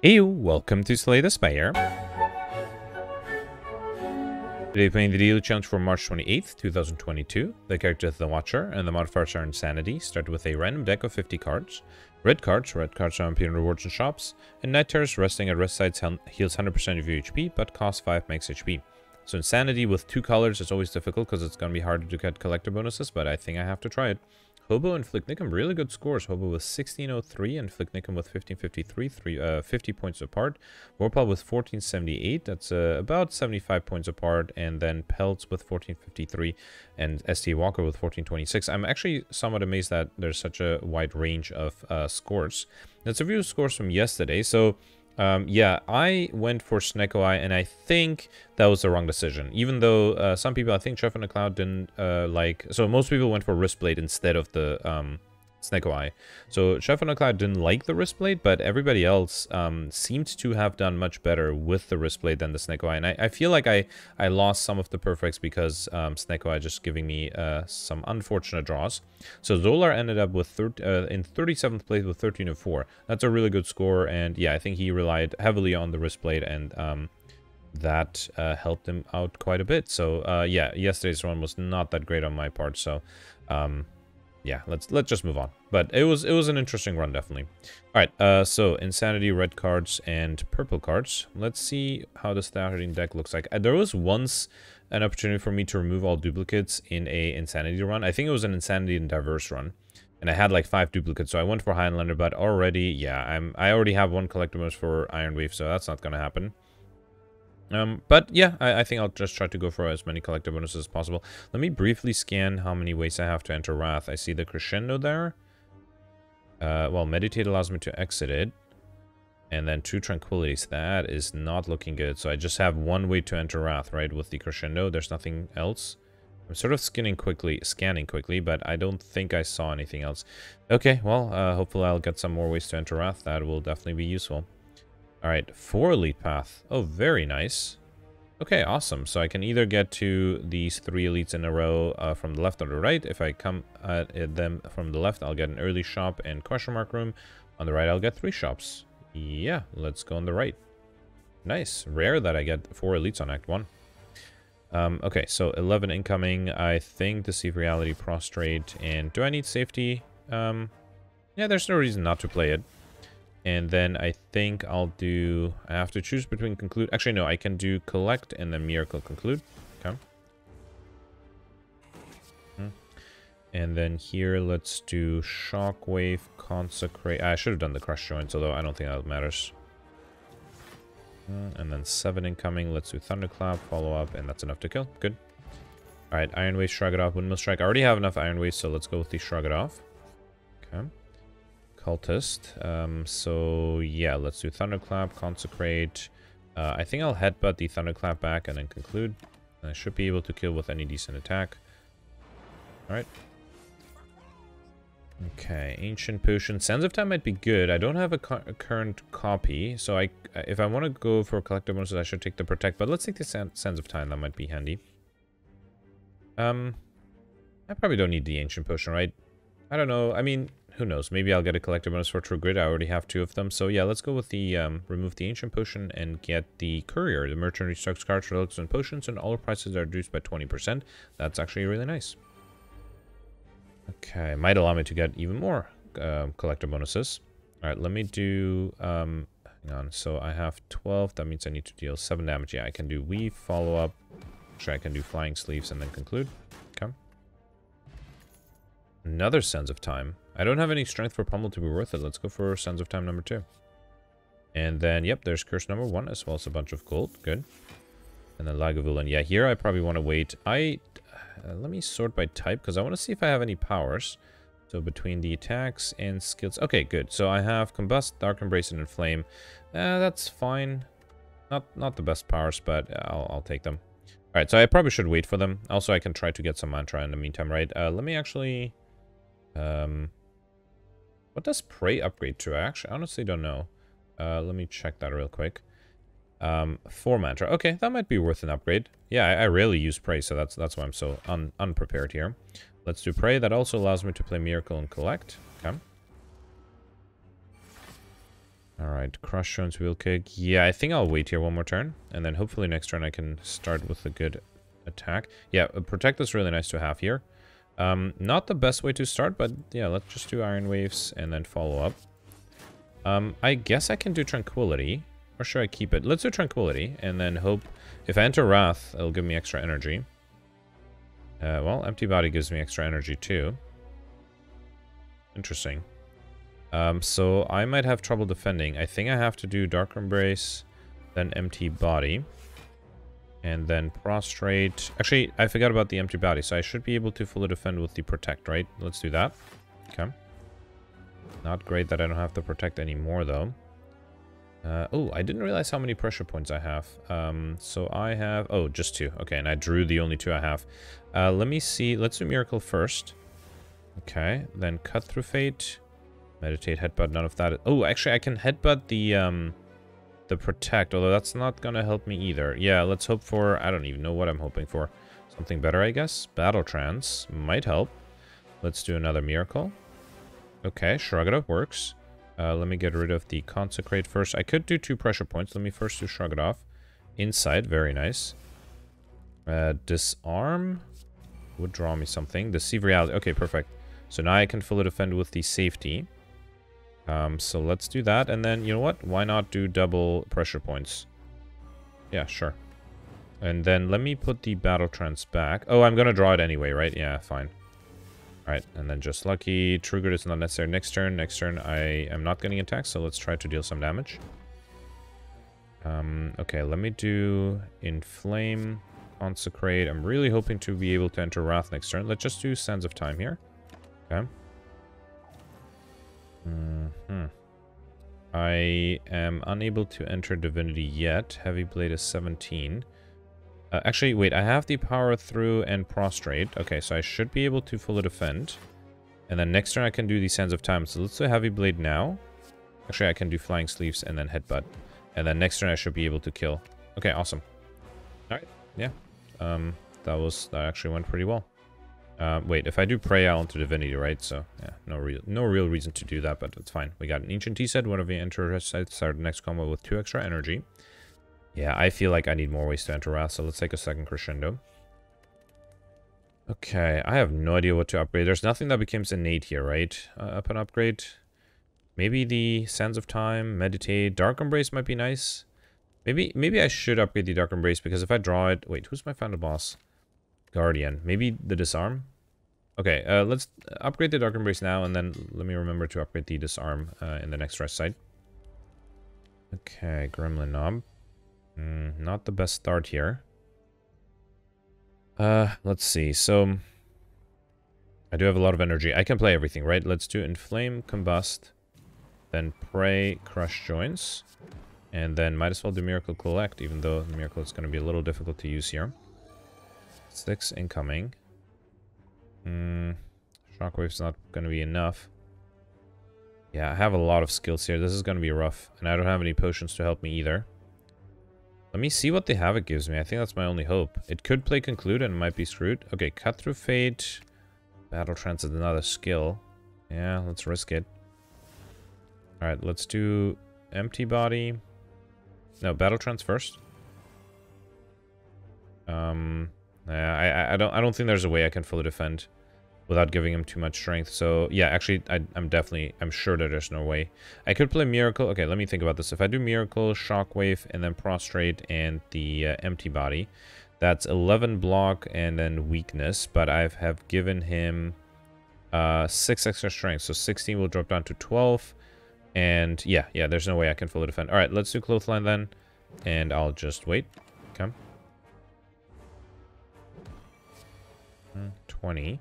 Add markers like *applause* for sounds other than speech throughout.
Hey, welcome to Slay the Spire. Today playing the daily challenge for March 28th, 2022. The character is the Watcher, and the modifiers are Insanity. Start with a random deck of 50 cards. Red cards, red cards are appearing rewards and shops. And Night Terrors, resting at rest sites heals 100% of your HP, but costs 5 max HP. So Insanity with two colors is always difficult because it's going to be harder to get collector bonuses, but I think I have to try it. Hobo and Flicknickum, really good scores. Hobo with 1603 and Flicknickum with 1553, three, uh, 50 points apart. Warpaw with 1478, that's uh, about 75 points apart. And then Pelts with 1453 and ST Walker with 1426. I'm actually somewhat amazed that there's such a wide range of uh, scores. That's a few scores from yesterday. So um, yeah, I went for Snecko Eye, and I think that was the wrong decision. Even though uh, some people, I think Chef on the Cloud didn't uh, like... So most people went for Wristblade instead of the um, Snecko Eye. So Chef the Cloud didn't like the Wristblade, but everybody else um, seemed to have done much better with the Wristblade than the Snecko Eye. And I, I, feel like I, I lost some of the perfects because um, Snecko Eye just giving me uh, some unfortunate draws. So Zolar ended up with uh, in 37th place with 13 and 4. That's a really good score. And yeah, I think he relied heavily on the Wristblade and... Um, that uh, helped him out quite a bit. So uh, yeah, yesterday's run was not that great on my part. So um, yeah, let's let's just move on. But it was it was an interesting run, definitely. All right, uh, so Insanity, red cards, and purple cards. Let's see how the starting deck looks like. Uh, there was once an opportunity for me to remove all duplicates in a Insanity run. I think it was an Insanity and Diverse run. And I had like five duplicates, so I went for Highlander, but already, yeah, I'm I already have one collectibles for Iron Wave, so that's not gonna happen. Um, but yeah, I, I, think I'll just try to go for as many collector bonuses as possible. Let me briefly scan how many ways I have to enter Wrath. I see the Crescendo there. Uh, well, Meditate allows me to exit it. And then two Tranquilities. That is not looking good. So I just have one way to enter Wrath, right? With the Crescendo, there's nothing else. I'm sort of scanning quickly, scanning quickly, but I don't think I saw anything else. Okay, well, uh, hopefully I'll get some more ways to enter Wrath. That will definitely be useful. Alright, four elite path. Oh, very nice. Okay, awesome. So I can either get to these three elites in a row uh, from the left or the right. If I come at them from the left, I'll get an early shop and question mark room. On the right, I'll get three shops. Yeah, let's go on the right. Nice. Rare that I get four elites on Act 1. Um, okay, so 11 incoming. I think Deceive Reality, Prostrate, and do I need safety? Um, yeah, there's no reason not to play it. And then I think I'll do... I have to choose between conclude... Actually, no, I can do collect and then miracle conclude. Okay. Hmm. And then here, let's do shockwave, consecrate... I should have done the crush joints, although I don't think that matters. Hmm, and then seven incoming. Let's do thunderclap, follow up, and that's enough to kill. Good. All right, Iron Wave, Shrug it off, Windmill Strike. I already have enough Iron Wave, so let's go with the Shrug it off. Okay cultist. Um, so yeah, let's do Thunderclap, Consecrate. Uh, I think I'll headbutt the Thunderclap back and then conclude. I should be able to kill with any decent attack. Alright. Okay, Ancient Potion. Sands of Time might be good. I don't have a, a current copy, so I if I want to go for collector bonuses, I should take the Protect. But let's take the Sands of Time. That might be handy. Um, I probably don't need the Ancient Potion, right? I don't know. I mean, who knows? Maybe I'll get a collector bonus for True Grit. I already have two of them. So yeah, let's go with the um, remove the Ancient Potion and get the Courier. The merchant restocks cards, relics, and potions, and all prices are reduced by 20%. That's actually really nice. Okay, might allow me to get even more uh, collector bonuses. All right, let me do... Um, hang on. So I have 12. That means I need to deal 7 damage. Yeah, I can do Weave, follow up. Actually, I can do Flying Sleeves and then conclude. Okay. Another Sands of Time. I don't have any strength for Pummel to be worth it. Let's go for Sands of Time number two. And then, yep, there's Curse number one, as well as a bunch of gold. Good. And then Lagavulin. Yeah, here I probably want to wait. I uh, Let me sort by type, because I want to see if I have any powers. So between the attacks and skills... Okay, good. So I have Combust, Dark Embrace, and Flame. Uh, that's fine. Not not the best powers, but I'll, I'll take them. Alright, so I probably should wait for them. Also, I can try to get some mantra in the meantime, right? Uh, let me actually... Um, what does Pray upgrade to? I actually honestly don't know. Uh, let me check that real quick. Um, four mantra. Okay, that might be worth an upgrade. Yeah, I, I rarely use Pray, so that's that's why I'm so un unprepared here. Let's do Pray. That also allows me to play Miracle and Collect. Okay. Alright, Crush Joints Wheel Kick. Yeah, I think I'll wait here one more turn. And then hopefully next turn I can start with a good attack. Yeah, Protect is really nice to have here. Um, not the best way to start, but yeah, let's just do Iron Waves and then follow up. Um, I guess I can do Tranquility. Or should I keep it? Let's do Tranquility and then hope... If I enter Wrath, it'll give me extra energy. Uh, well, Empty Body gives me extra energy too. Interesting. Um, so I might have trouble defending. I think I have to do Dark Embrace, then Empty Body. And then Prostrate. Actually, I forgot about the Empty Body, so I should be able to fully defend with the Protect, right? Let's do that. Okay. Not great that I don't have to Protect anymore, though. Uh, oh, I didn't realize how many pressure points I have. Um, so I have... Oh, just two. Okay, and I drew the only two I have. Uh, let me see. Let's do Miracle first. Okay, then Cut Through Fate. Meditate, Headbutt, none of that. Oh, actually, I can Headbutt the... Um, the Protect, although that's not gonna help me either. Yeah, let's hope for... I don't even know what I'm hoping for. Something better, I guess. Battle Trance might help. Let's do another Miracle. Okay, Shrug It Off works. Uh, let me get rid of the Consecrate first. I could do two pressure points. Let me first do Shrug It Off. Inside, very nice. Uh, disarm would draw me something. The Deceive Reality. Okay, perfect. So now I can fully defend with the safety. Um, so let's do that. And then, you know what? Why not do double pressure points? Yeah, sure. And then let me put the Battle Trance back. Oh, I'm going to draw it anyway, right? Yeah, fine. Alright, and then just lucky. Trigger is not necessary next turn. Next turn I am not getting attacked, so let's try to deal some damage. Um, okay, let me do Inflame, Consecrate. I'm really hoping to be able to enter Wrath next turn. Let's just do Sands of Time here. Okay. Mm -hmm. I am unable to enter Divinity yet. Heavy Blade is 17. Uh, actually, wait, I have the power through and prostrate. Okay, so I should be able to fully defend. And then next turn I can do the Sands of Time. So let's do Heavy Blade now. Actually, I can do Flying Sleeves and then Headbutt. And then next turn I should be able to kill. Okay, awesome. Alright, yeah. Um, that was, that actually went pretty well. Uh, wait, if I do Pray, I'll enter Divinity, right? So, yeah, no real no real reason to do that, but it's fine. We got an Ancient Tea set. Whenever you enter start the next combo with two extra energy. Yeah, I feel like I need more ways to enter Wrath, so let's take a second Crescendo. Okay, I have no idea what to upgrade. There's nothing that becomes innate here, right? Uh, up an upgrade. Maybe the Sands of Time, Meditate, Dark Embrace might be nice. Maybe maybe I should upgrade the Dark Embrace, because if I draw it... Wait, who's my final boss? Guardian. Maybe the Disarm? Okay, uh, let's upgrade the Dark Embrace now, and then let me remember to upgrade the Disarm uh, in the next rest site. Okay, Gremlin Nob. Mm, not the best start here. Uh, let's see. So, I do have a lot of energy. I can play everything, right? Let's do Inflame, Combust, then Pray, Crush Joints, and then might as well do Miracle Collect, even though Miracle is going to be a little difficult to use here. Six incoming. Hmm, Shockwave's not going to be enough. Yeah, I have a lot of skills here. This is going to be rough, and I don't have any potions to help me either. Let me see what the Havoc gives me. I think that's my only hope. It could play Conclude and it might be screwed. Okay, Cut Through Fate. Battle Trance is another skill. Yeah, let's risk it. Alright, let's do Empty Body. No, Battle Trance first. Um, yeah, I, I don't I don't think there's a way I can fully defend without giving him too much strength. So yeah, actually, I, am definitely, I'm sure that there's no way. I could play Miracle. Okay, let me think about this. If I do Miracle, Shockwave, and then Prostrate and the uh, Empty Body, that's 11 block and then Weakness. But I have given him uh, 6 extra strength. So 16 will drop down to 12. And yeah, yeah, there's no way I can fully defend. All right, let's do Clothesline then. And I'll just wait. Okay. 20.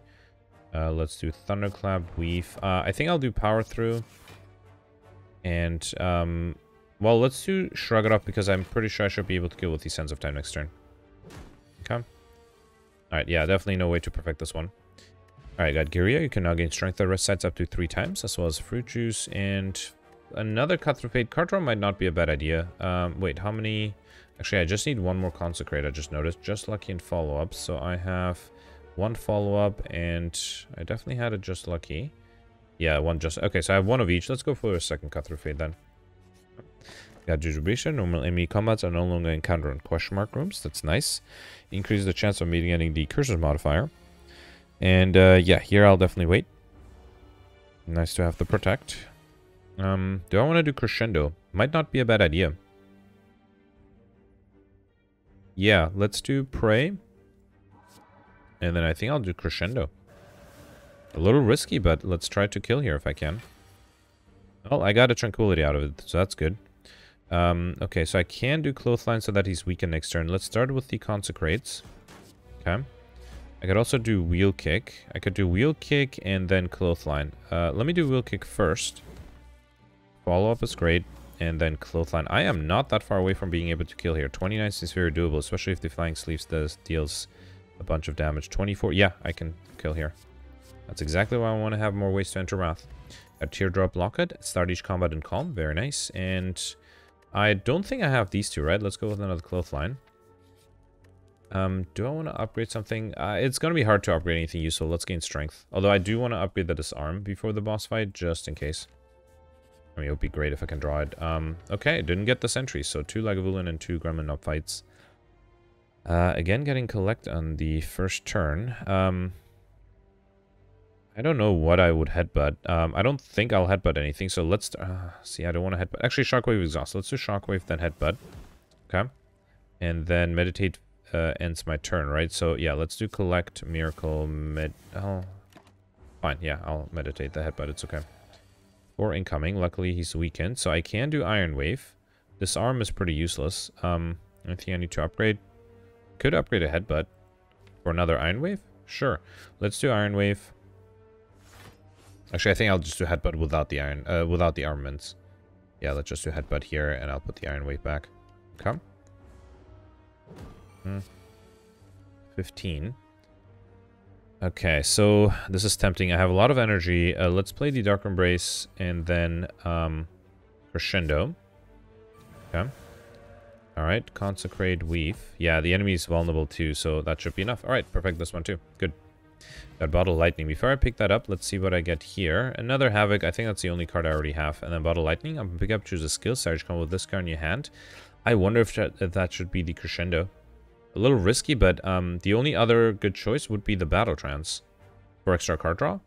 Uh, let's do Thunderclap, Weave. Uh, I think I'll do Power Through. And, um, well, let's do Shrug It Off because I'm pretty sure I should be able to kill with the Sands of Time next turn. Okay. Alright, yeah, definitely no way to perfect this one. Alright, got Girya. You can now gain strength at rest sites up to three times, as well as Fruit Juice and another Cut Through Fate. Card draw might not be a bad idea. Um, wait, how many... Actually, I just need one more Consecrate, I just noticed. Just Lucky and Follow-Up, so I have one follow-up, and I definitely had a Just Lucky. Yeah, one just... Okay, so I have one of each. Let's go for a second Cut Through Fate then. Got Juzu Bracelet. Normal enemy combats are no longer encountered in question mark rooms. That's nice. Increases the chance of meeting getting the curses modifier. And uh, yeah, here I'll definitely wait. Nice to have the protect. Um, do I want to do crescendo? Might not be a bad idea. Yeah, let's do pray. And then I think I'll do crescendo. A little risky, but let's try to kill here if I can. Well, I got a tranquility out of it, so that's good. Um, okay, so I can do clothesline so that he's weakened next turn. Let's start with the consecrates. Okay. I could also do wheel kick. I could do wheel kick and then clothesline. Uh, let me do wheel kick first. Follow up is great. And then clothesline. I am not that far away from being able to kill here. 29 is very doable, especially if the flying sleeves does deals a bunch of damage. 24, yeah, I can kill here. That's exactly why I want to have more ways to enter Wrath. A Teardrop Locket, start each combat in calm, very nice. And I don't think I have these two, right? Let's go with another clothesline. Um, do I want to upgrade something? Uh, it's going to be hard to upgrade anything useful. Let's gain strength. Although I do want to upgrade the disarm before the boss fight, just in case. I mean, it would be great if I can draw it. Um, okay, didn't get the sentry, so two Lagavulin and two Gremlin Nob fights. Uh, again, getting collect on the first turn. Um, I don't know what I would headbutt. Um, I don't think I'll headbutt anything, so let's... Uh, see, I don't want to headbutt. Actually, Shockwave Exhaust. Let's do Shockwave, then headbutt. Okay. And then Meditate uh, ends my turn, right? So, yeah, let's do Collect, Miracle, Med... Oh, fine. Yeah, I'll Meditate the headbutt. It's okay. Or incoming. Luckily, he's weakened. So I can do Iron Wave. Disarm is pretty useless. Um, think I need to upgrade? Could upgrade a headbutt. For another Iron Wave? Sure. Let's do Iron Wave. Actually, I think I'll just do headbutt without the iron, uh, without the armaments. Yeah, let's just do headbutt here, and I'll put the iron weight back. Okay. Hmm. 15. Okay, so this is tempting. I have a lot of energy. Uh, let's play the Dark Embrace and then um, Crescendo. Okay. Alright, Consecrate Weave. Yeah, the enemy is vulnerable too, so that should be enough. Alright, perfect. This one too. Good. Got Bottle Lightning. Before I pick that up, let's see what I get here. Another Havoc. I think that's the only card I already have. And then Bottle Lightning. I'm going to pick up, choose a skill. Sarge come with this card in your hand. I wonder if that, if that should be the Crescendo. A little risky, but um, the only other good choice would be the Battle Trance for extra card draw.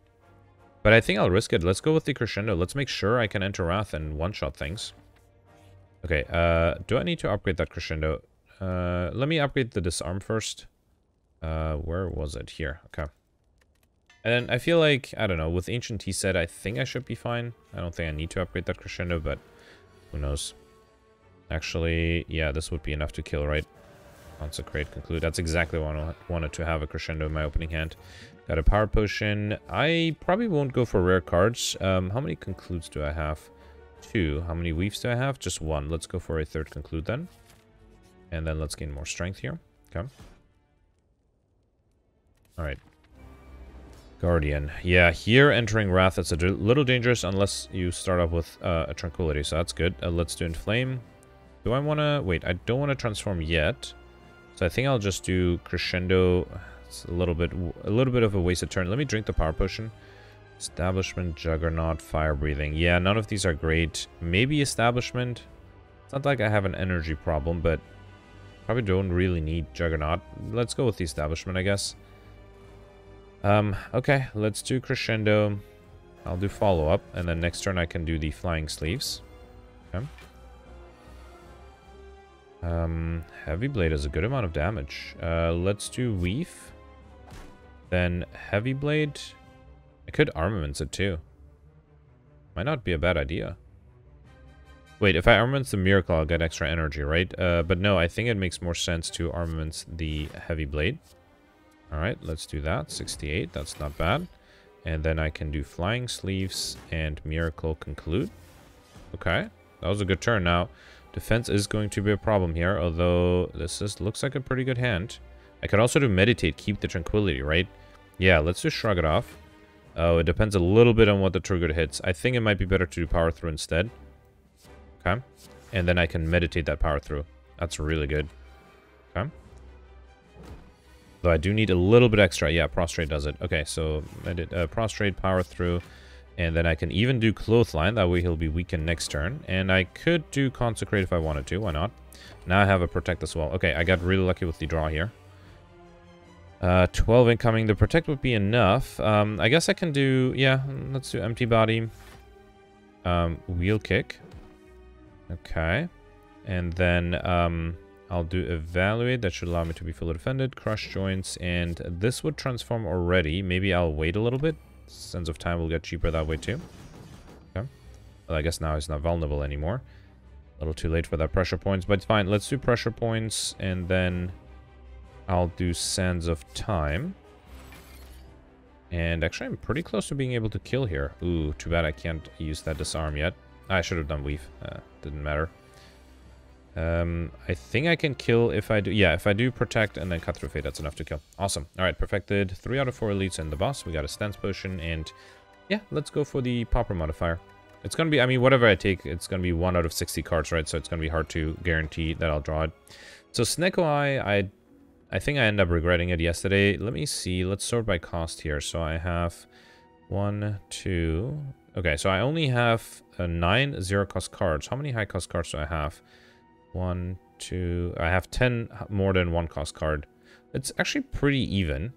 But I think I'll risk it. Let's go with the Crescendo. Let's make sure I can enter Wrath and one-shot things. Okay, uh, do I need to upgrade that Crescendo? Uh, let me upgrade the Disarm first. Uh, where was it? Here. Okay. And I feel like, I don't know, with Ancient Tea set, I think I should be fine. I don't think I need to upgrade that Crescendo, but who knows. Actually, yeah, this would be enough to kill, right? Consecrate, Conclude. That's exactly what I wanted to have a Crescendo in my opening hand. Got a Power Potion. I probably won't go for rare cards. Um, how many Concludes do I have? Two. How many Weaves do I have? Just one. Let's go for a third Conclude then. And then let's gain more strength here. Okay. Alright. Guardian. Yeah, here entering Wrath, it's a little dangerous unless you start off with uh, a Tranquility, so that's good. Uh, let's do Inflame. Do I want to... Wait, I don't want to transform yet. So I think I'll just do Crescendo. It's a little bit a little bit of a wasted turn. Let me drink the Power Potion. Establishment, Juggernaut, Fire Breathing. Yeah, none of these are great. Maybe Establishment. It's not like I have an energy problem, but probably don't really need Juggernaut. Let's go with the Establishment, I guess. Um, okay, let's do Crescendo. I'll do follow-up, and then next turn I can do the Flying Sleeves. Okay. Um, Heavy Blade has a good amount of damage. Uh, let's do Weave. Then Heavy Blade. I could Armaments it too. Might not be a bad idea. Wait, if I Armaments the Miracle, I'll get extra energy, right? Uh, but no, I think it makes more sense to Armaments the Heavy Blade. Alright, let's do that. 68, that's not bad. And then I can do Flying Sleeves and Miracle Conclude. Okay, that was a good turn. Now, defense is going to be a problem here, although this is looks like a pretty good hand. I could also do Meditate, keep the Tranquility, right? Yeah, let's just shrug it off. Oh, it depends a little bit on what the trigger hits. I think it might be better to do Power Through instead. Okay. And then I can Meditate that Power Through. That's really good. Okay. Though I do need a little bit extra. Yeah, Prostrate does it. Okay, so edit, uh, Prostrate, Power Through, And then I can even do Clothesline, that way he'll be weakened next turn. And I could do Consecrate if I wanted to, why not? Now I have a Protect as well. Okay, I got really lucky with the draw here. Uh, 12 incoming. The Protect would be enough. Um, I guess I can do... Yeah, let's do Empty Body. Um, wheel Kick. Okay. And then um, I'll do Evaluate. That should allow me to be fully defended. Crush Joints. And this would transform already. Maybe I'll wait a little bit. Sands of Time will get cheaper that way too. Okay. Well, I guess now he's not vulnerable anymore. A little too late for that pressure points, but it's fine. Let's do pressure points, and then I'll do Sands of Time. And actually, I'm pretty close to being able to kill here. Ooh, too bad I can't use that disarm yet. I should have done weave. Uh, didn't matter. Um, I think I can kill if I do... Yeah, if I do protect and then cut through fate, that's enough to kill. Awesome. All right, perfected. Three out of four elites and the boss. We got a stance potion, and yeah, let's go for the Pauper modifier. It's going to be... I mean, whatever I take, it's going to be one out of 60 cards, right? So it's going to be hard to guarantee that I'll draw it. So Snecko Eye, I, I think I end up regretting it yesterday. Let me see. Let's sort by cost here. So I have one, two... Okay, so I only have nine zero-cost cards. How many high-cost cards do I have? One, two... I have 10 more than one cost card. It's actually pretty even.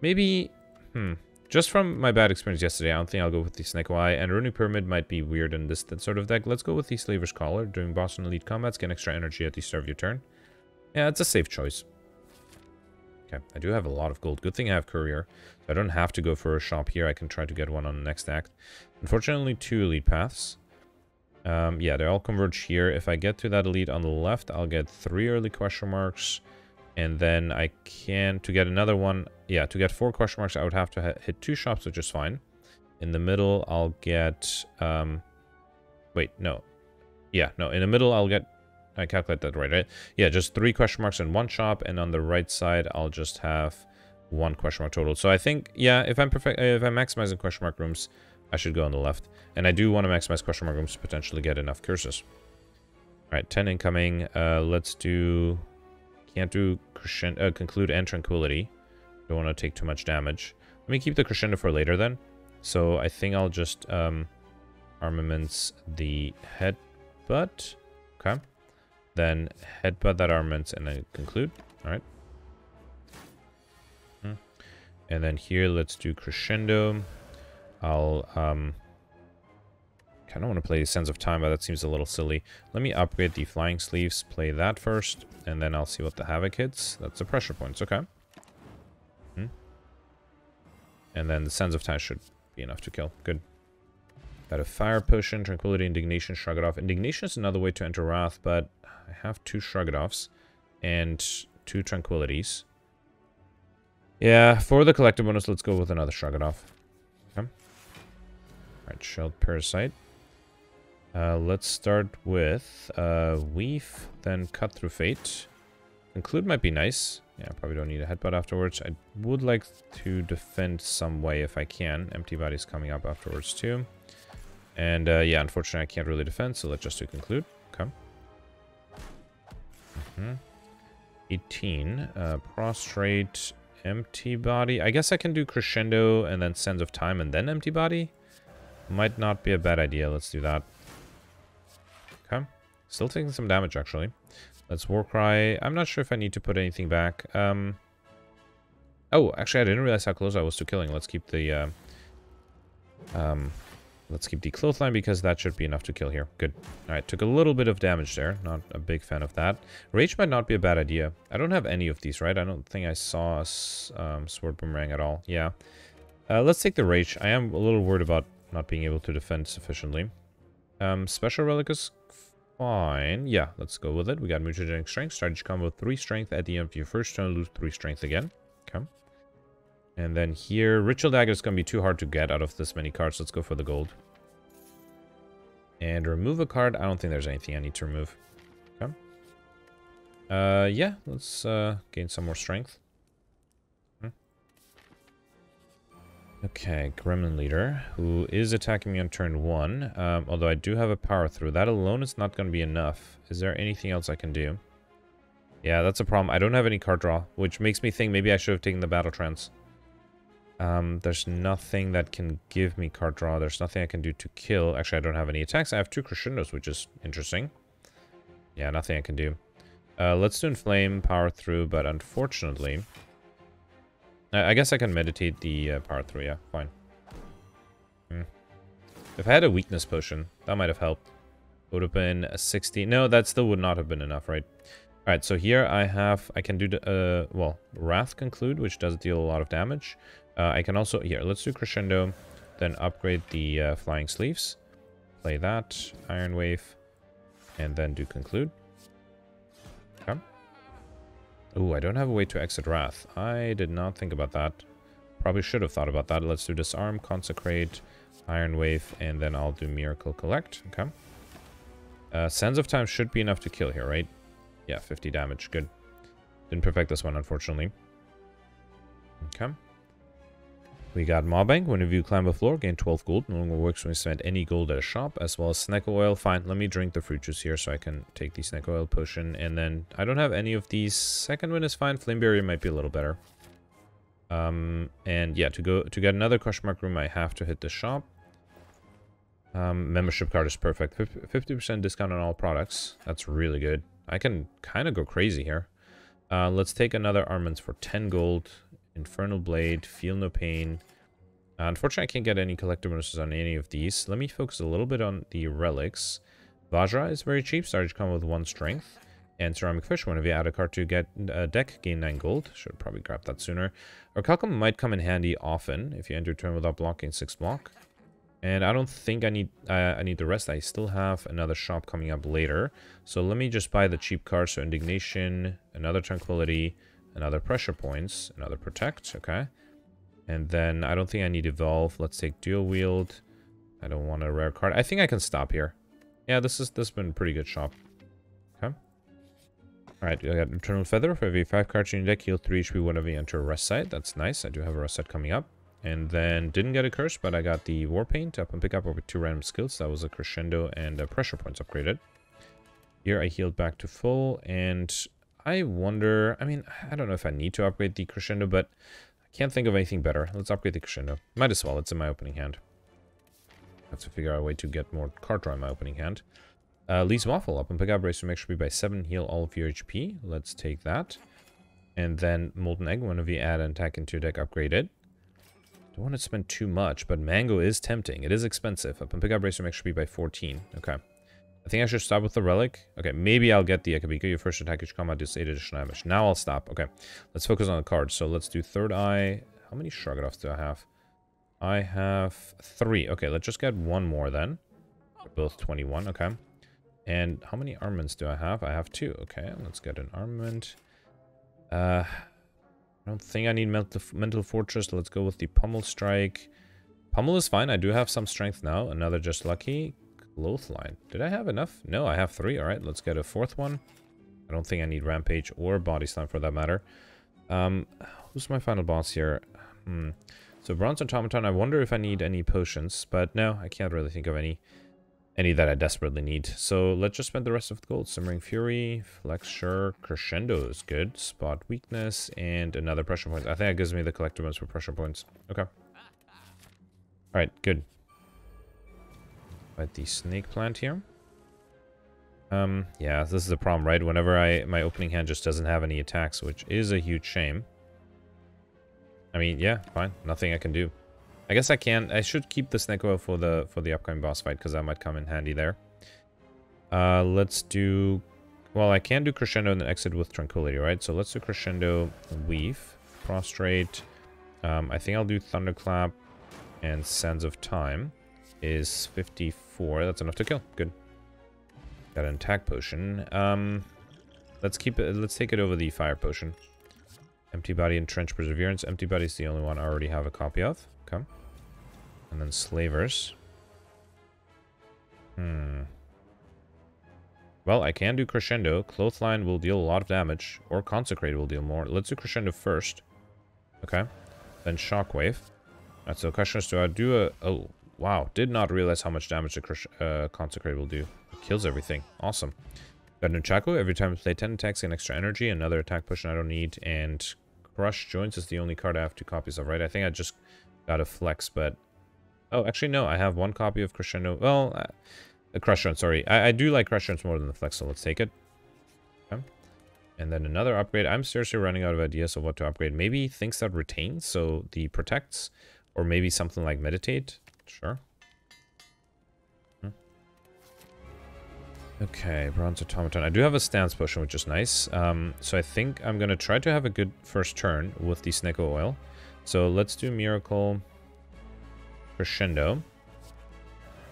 Maybe... Hmm. Just from my bad experience yesterday, I don't think I'll go with the Snake Eye. And Runic Pyramid might be weird in this sort of deck. Let's go with the Slaver's Collar. During boss and elite combats, get extra energy at the start of your turn. Yeah, it's a safe choice. Okay, I do have a lot of gold. Good thing I have Courier. So I don't have to go for a shop here. I can try to get one on the next act. Unfortunately, two elite paths. Um, yeah, they all converge here. If I get to that elite on the left, I'll get three early question marks. And then I can, to get another one, yeah, to get four question marks, I would have to hit two shops, which is fine. In the middle, I'll get, um, wait, no. Yeah, no, in the middle, I'll get, I calculate that right, right? Yeah, just three question marks in one shop. And on the right side, I'll just have one question mark total. So I think, yeah, if I'm perfect, if I'm maximizing question mark rooms, I should go on the left. And I do want to maximize question mark rooms to potentially get enough curses. Alright, 10 incoming. Uh, let's do... Can't do crescendo, uh, conclude and tranquility. Don't want to take too much damage. Let me keep the crescendo for later then. So I think I'll just um, armaments the headbutt. Okay. Then headbutt that armaments and then conclude. Alright. Hmm. And then here, let's do crescendo. I'll, um, kind of want to play Sands of Time, but that seems a little silly. Let me upgrade the Flying Sleeves, play that first, and then I'll see what the Havoc hits. That's the pressure points, okay. Hmm. And then the Sands of Time should be enough to kill. Good. Got a Fire Potion, Tranquility, Indignation, Shrug It Off. Indignation is another way to enter Wrath, but I have two Shrug It Offs and two Tranquilities. Yeah, for the collector bonus, let's go with another Shrug It Off. Alright, Shelled Parasite. Uh, let's start with uh, Weave, then Cut Through Fate. Conclude might be nice. Yeah, probably don't need a headbutt afterwards. I would like to defend some way if I can. Empty Body's coming up afterwards too. And uh, yeah, unfortunately I can't really defend, so let's just do Conclude. Okay. Mm -hmm. 18. Uh, prostrate, Empty Body. I guess I can do Crescendo and then Sands of Time and then Empty Body. Might not be a bad idea. Let's do that. Okay. Still taking some damage, actually. Let's Warcry. I'm not sure if I need to put anything back. Um, oh, actually, I didn't realize how close I was to killing. Let's keep the... Uh, um, let's keep the Clothesline because that should be enough to kill here. Good. Alright, took a little bit of damage there. Not a big fan of that. Rage might not be a bad idea. I don't have any of these, right? I don't think I saw a um, Sword Boomerang at all. Yeah. Uh, let's take the Rage. I am a little worried about not being able to defend sufficiently. Um, special relic is fine. Yeah, let's go with it. We got mutagenic strength. Strategy combo 3 strength at the end of your first turn. Lose 3 strength again. Okay. And then here, Ritual Dagger is going to be too hard to get out of this many cards. Let's go for the gold. And remove a card. I don't think there's anything I need to remove. Okay. Uh, yeah, let's uh, gain some more strength. Okay, Gremlin Leader, who is attacking me on turn one. Um, although I do have a power through. That alone is not going to be enough. Is there anything else I can do? Yeah, that's a problem. I don't have any card draw, which makes me think maybe I should have taken the Battle Trance. Um, there's nothing that can give me card draw. There's nothing I can do to kill. Actually, I don't have any attacks. I have two crescendos, which is interesting. Yeah, nothing I can do. Uh, let's do Inflame, Power Through, but unfortunately... I guess I can meditate the uh, Power Through, yeah, fine. Hmm. If I had a Weakness Potion, that might have helped. Would have been a 60. No, that still would not have been enough, right? Alright, so here I have... I can do the... Uh, well, Wrath Conclude, which does deal a lot of damage. Uh, I can also... Here, let's do Crescendo. Then upgrade the uh, Flying Sleeves. Play that. Iron Wave. And then do Conclude. Okay. Ooh, I don't have a way to exit Wrath. I did not think about that. Probably should have thought about that. Let's do Disarm, Consecrate, Iron Wave, and then I'll do Miracle Collect. Okay. Uh, Sands of Time should be enough to kill here, right? Yeah, 50 damage. Good. Didn't perfect this one, unfortunately. Okay. We got Maw-Bank. Whenever you climb a floor, gain 12 gold. No longer works when you spend any gold at a shop, as well as Snecko Oil. Fine, let me drink the fruit juice here so I can take the Snecko Oil potion. And then I don't have any of these. Second one is fine. Flame Barrier might be a little better. Um, and yeah, to go to get another question mark room, I have to hit the shop. Um, membership card is perfect. 50% discount on all products. That's really good. I can kind of go crazy here. Uh, let's take another armaments for 10 gold. Infernal Blade, Feel No Pain. Uh, unfortunately, I can't get any collector bonuses on any of these. Let me focus a little bit on the relics. Vajra is very cheap, starting to come with one strength. And Ceramic Fish, whenever you add a card to get a deck, gain 9 gold. Should probably grab that sooner. Orichalcum might come in handy often if you enter turn without blocking 6 block. And I don't think I need uh, I need the rest. I still have another shop coming up later. So let me just buy the cheap cards. So Indignation, another Tranquility, another pressure points, another protect, okay. And then I don't think I need evolve. Let's take dual wield. I don't want a rare card. I think I can stop here. Yeah, this is this has been a pretty good shop. Okay. Alright, I got Eternal Feather. For every 5 cards in your deck, heal 3 HP whenever you enter a rest site. That's nice. I do have a rest site coming up. And then didn't get a curse, but I got the War Paint up and pick up over two random skills. That was a crescendo and a pressure points upgraded. Here I healed back to full, and I wonder, I mean, I don't know if I need to upgrade the Crescendo, but I can't think of anything better. Let's upgrade the Crescendo. Might as well, it's in my opening hand. Have to figure out a way to get more card draw in my opening hand. Uh, Lee's Waffle up and pick up to make sure we by 7 heal all of your HP. Let's take that. And then Molten Egg, whenever you add an attack into your deck, upgraded. Don't want to spend too much, but Mango is tempting. It is expensive. Up and pick up to make sure we by 14. Okay. I think I should stop with the relic. Okay, maybe I'll get the Akabeko. Your first attack each combat does 8 additional damage. Now I'll stop. Okay, let's focus on the cards. So let's do third eye. How many shrug offs do I have? I have three. Okay, let's just get one more then. They're both 21. Okay. And how many armaments do I have? I have two. Okay, let's get an armament. Uh, I don't think I need mental fortress. Let's go with the pummel strike. Pummel is fine. I do have some strength now. Another just lucky. Clothesline. Did I have enough? No, I have three. All right, let's get a fourth one. I don't think I need Rampage or Body Slam for that matter. Um, who's my final boss here? Hmm. So Bronze Automaton, I wonder if I need any potions, but no, I can't really think of any any that I desperately need. So let's just spend the rest of the gold. Simmering Fury, Flexure, Crescendo is good, Spot Weakness, and another pressure point. I think that gives me the collectibles for pressure points. Okay. Alright, good. But the snake plant here. Um, yeah, this is the problem, right? Whenever I my opening hand just doesn't have any attacks, which is a huge shame. I mean, yeah, fine. Nothing I can do. I guess I can. I should keep the snake oil for the for the upcoming boss fight because that might come in handy there. Uh, let's do. Well, I can do crescendo and then exit with tranquility, right? So let's do crescendo, weave, prostrate. Um, I think I'll do thunderclap and sands of time is 54. That's enough to kill. Good. Got an attack potion. Um, let's keep it. Let's take it over the fire potion. Empty body and trench perseverance. Empty body is the only one I already have a copy of. Okay. And then slavers. Hmm. Well, I can do crescendo. Clothesline will deal a lot of damage, or consecrate will deal more. Let's do crescendo first. Okay. Then shockwave. Alright, so question is, do I do a... Oh, Wow, did not realize how much damage the uh, Consecrate will do. It kills everything. Awesome. Got Nunchaku. Every time you play 10 attacks, get extra energy. Another attack potion I don't need. And Crush Joints is the only card I have two copies of, right? I think I just got a Flex, but... Oh, actually, no. I have one copy of Crescendo. Well, uh, a Crush Joint, sorry. I, I do like Crush Joints more than the Flex, so let's take it. Okay. And then another upgrade. I'm seriously running out of ideas of what to upgrade. Maybe things that retain, so the Protects, or maybe something like Meditate. Sure. Okay, Bronze Automaton. I do have a stance potion, which is nice. Um, so I think I'm to try to have a good first turn with the Snecko Oil. So let's do Miracle Crescendo.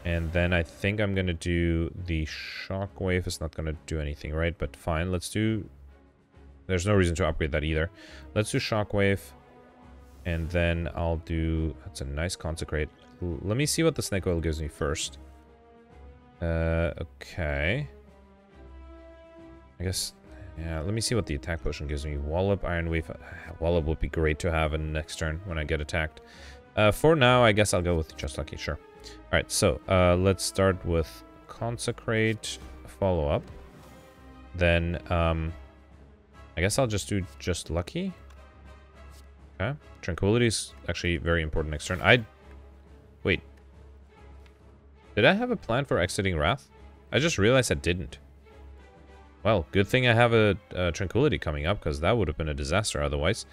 And then I think I'm going to do the Shockwave. It's not going to do anything, right? But fine, let's do... There's no reason to upgrade that either. Let's do Shockwave. And then I'll do... That's a nice Consecrate. Let me see what the Snake Oil gives me first. Uh, okay. I guess, yeah, let me see what the attack potion gives me. Wallop, Iron Wave. Wallop would be great to have in next turn when I get attacked. Uh, for now, I guess I'll go with Just Lucky, sure. Alright, so, uh, let's start with Consecrate, Follow-Up. Then, um, I guess I'll just do Just Lucky. Okay. Tranquility is actually very important next turn. I... Wait, did I have a plan for exiting Wrath? I just realized I didn't. Well, good thing I have a, a Tranquility coming up, because that would have been a disaster otherwise.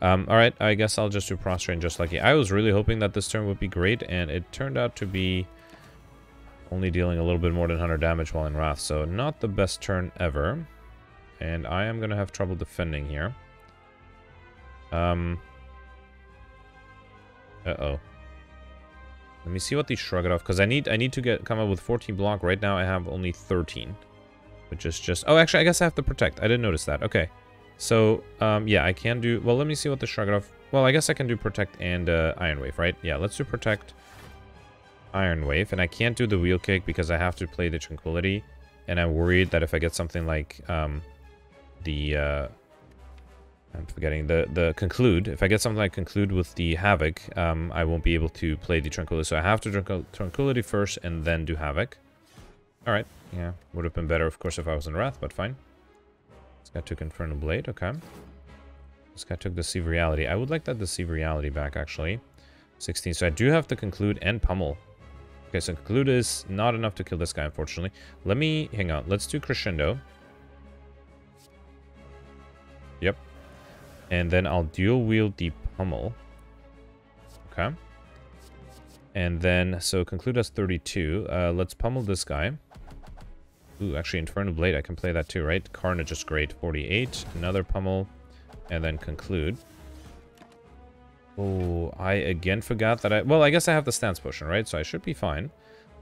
Um, Alright, I guess I'll just do Prostrate just lucky. I was really hoping that this turn would be great, and it turned out to be only dealing a little bit more than 100 damage while in Wrath, so not the best turn ever. And I am going to have trouble defending here. Um. Uh-oh. Let me see what they shrug it off, because I need I need to get come up with 14 block. Right now I have only 13, which is just... Oh, actually, I guess I have to protect. I didn't notice that. Okay. So, um, yeah, I can do... Well, let me see what the shrug it off... Well, I guess I can do protect and uh, iron wave, right? Yeah, let's do protect iron wave. And I can't do the wheel kick because I have to play the tranquility. And I'm worried that if I get something like um, the... Uh, I'm forgetting the the conclude. If I get something like conclude with the havoc, um, I won't be able to play the tranquility. So I have to tranquility first and then do havoc. All right, yeah, would have been better, of course, if I was in wrath, but fine. This guy took infernal blade. Okay. This guy took the deceive reality. I would like that deceive reality back actually. 16. So I do have to conclude and pummel. Okay, so conclude is not enough to kill this guy, unfortunately. Let me hang on. Let's do crescendo. And then I'll dual wield the pummel. Okay. And then, so conclude us 32. Uh, let's pummel this guy. Ooh, actually, Infernal Blade, I can play that too, right? Carnage is great. 48. Another pummel. And then conclude. Oh, I again forgot that I... Well, I guess I have the stance potion, right? So I should be fine.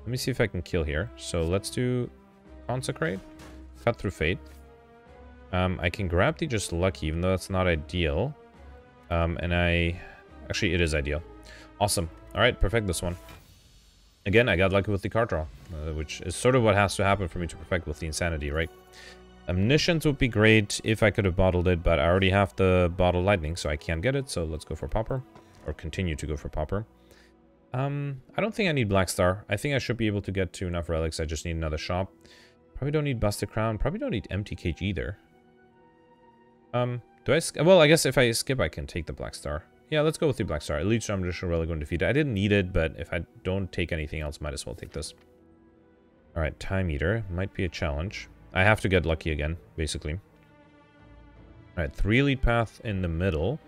Let me see if I can kill here. So let's do Consecrate. Cut through Fate. Um, I can grab the just lucky, even though that's not ideal. Um, and I... Actually, it is ideal. Awesome. Alright, perfect this one. Again, I got lucky with the card draw, uh, which is sort of what has to happen for me to perfect with the Insanity, right? Omniscience would be great if I could have bottled it, but I already have the bottle lightning, so I can't get it, so let's go for Pauper, Or continue to go for Pauper. Um, I don't think I need Black Star. I think I should be able to get to enough relics. I just need another shop. Probably don't need Busted Crown. Probably don't need Empty Cage either. Um, do I... Well, I guess if I skip, I can take the Black Star. Yeah, let's go with the Black Star. Just really going to defeat it. I didn't need it, but if I don't take anything else, might as well take this. Alright, Time Eater. Might be a challenge. I have to get lucky again, basically. Alright, three Elite Path in the middle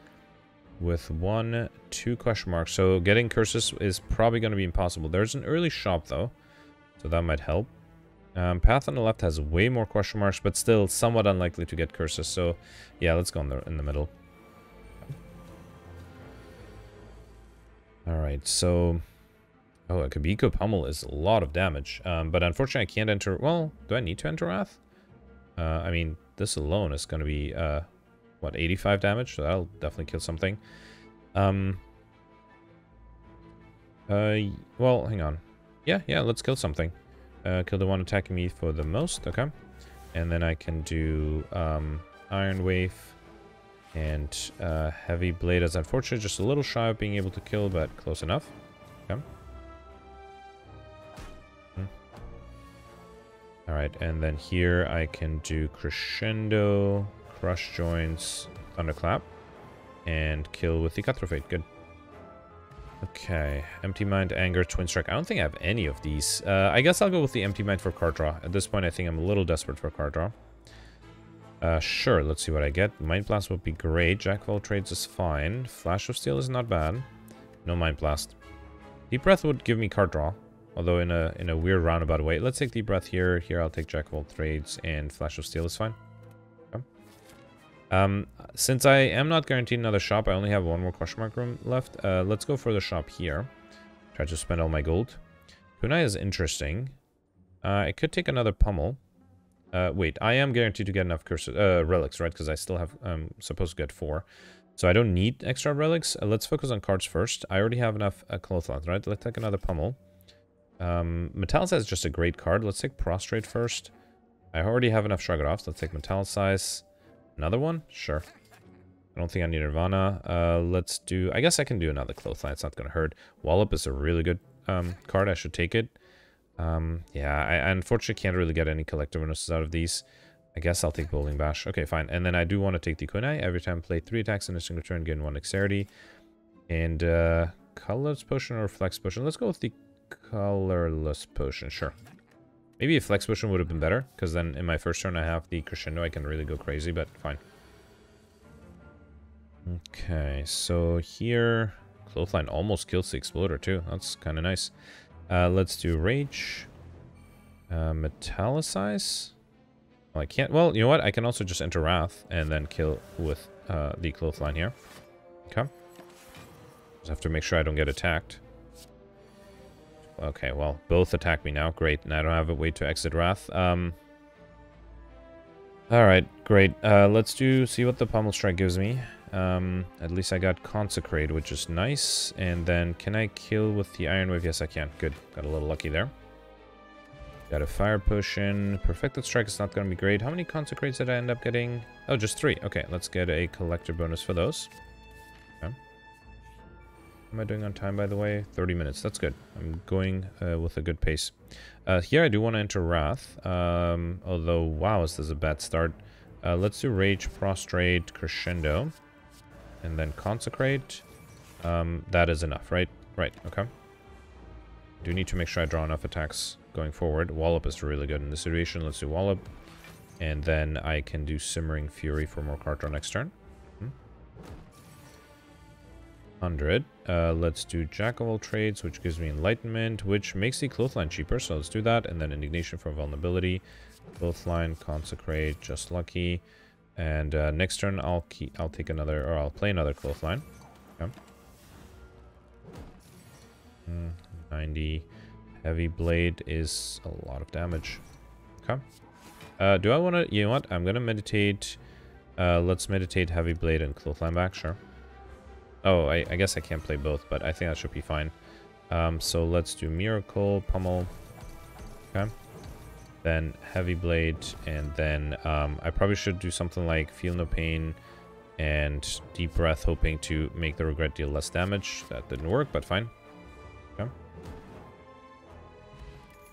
with one, two question marks. So getting curses is probably going to be impossible. There's an early shop, though, so that might help. Um, path on the left has way more question marks, but still somewhat unlikely to get curses. So, yeah, let's go in the, in the middle. Alright, so... Oh, Akabeko Pummel is a lot of damage. Um, but unfortunately, I can't enter... Well, do I need to enter Wrath? Uh, I mean, this alone is going to be, uh, what, 85 damage? So that'll definitely kill something. Um... Uh, well, hang on. Yeah, yeah, let's kill something. Uh, kill the one attacking me for the most. Okay. And then I can do um, Iron Wave and uh, Heavy Blade as unfortunate. Just a little shy of being able to kill, but close enough. Okay. Hmm. Alright, and then here I can do Crescendo, Crush Joints, Thunderclap. and kill with the Cut Through Fate. Good. Okay, Empty Mind, Anger, Twin Strike. I don't think I have any of these. Uh, I guess I'll go with the Empty Mind for card draw. At this point, I think I'm a little desperate for card draw. Uh, sure, let's see what I get. Mind Blast would be great. Jack of all trades is fine. Flash of Steel is not bad. No Mind Blast. Deep Breath would give me card draw, although in a in a weird roundabout way. Let's take Deep Breath here. Here I'll take Jack of all trades, and Flash of Steel is fine. Um, since I am not guaranteed another shop, I only have one more question mark room left. Uh, let's go for the shop here. Try to spend all my gold. Kunai is interesting. Uh, I could take another pummel. Uh, wait, I am guaranteed to get enough cursor, uh, relics, right? Because I still have, I'm um, supposed to get four. So I don't need extra relics. Uh, let's focus on cards first. I already have enough uh, clothesline, right? Let's take another pummel. Um, Metallicize is just a great card. Let's take Prostrate first. I already have enough Shrug let's take Metallicize. Another one? Sure. I don't think I need Nirvana. Uh, let's do... I guess I can do another Clothesline. It's not going to hurt. Wallop is a really good um, card. I should take it. Um, yeah, I, I, unfortunately can't really get any collector bonuses out of these. I guess I'll take Bowling Bash. Okay, fine. And then I do want to take the Kunai. Every time I play three attacks in a single turn, gain one dexterity. And uh, colorless potion or flex potion. Let's go with the colorless potion. Sure. Maybe a flex potion would have been better, because then in my first turn I have the crescendo. I can really go crazy, but fine. Okay, so here... Clothesline almost kills the exploder too. That's kind of nice. Uh, let's do Rage. Uh, Metallicize. Well, I can't... Well, you know what? I can also just enter Wrath and then kill with uh, the Clothesline here. Okay. Just have to make sure I don't get attacked. Okay, well, both attack me now. Great. And I don't have a way to exit Wrath. Um... Alright, great. Uh, let's do see what the Pommel Strike gives me. Um, at least I got Consecrate, which is nice. And then, can I kill with the Iron Wave? Yes, I can. Good. Got a little lucky there. Got a Fire Potion. Perfected Strike is not going to be great. How many Consecrates did I end up getting? Oh, just three. Okay, let's get a Collector bonus for those. Am I doing on time, by the way? 30 minutes. That's good. I'm going uh, with a good pace. Uh, here, I do want to enter Wrath. Um, although, wow, this is a bad start. Uh, let's do Rage, Prostrate, Crescendo and then consecrate. Um, that is enough, right? Right, okay. Do need to make sure I draw enough attacks going forward. Wallop is really good in this situation. Let's do Wallop. And then I can do Simmering Fury for more card draw next turn. Hmm. 100. Uh, let's do Jack of all trades, which gives me Enlightenment, which makes the Clothesline cheaper. So let's do that. And then Indignation for Vulnerability. Clothesline, Consecrate, Just Lucky. And uh, next turn, I'll keep, I'll take another, or I'll play another clothesline. Okay. Mm, 90. Heavy blade is a lot of damage. Okay. Uh, do I want to, you know what? I'm going to meditate. Uh, let's meditate heavy blade and clothesline back, sure. Oh, I, I guess I can't play both, but I think that should be fine. Um, so let's do miracle, pummel. Okay then heavy blade, and then um, I probably should do something like feel no pain and deep breath, hoping to make the regret deal less damage. That didn't work, but fine.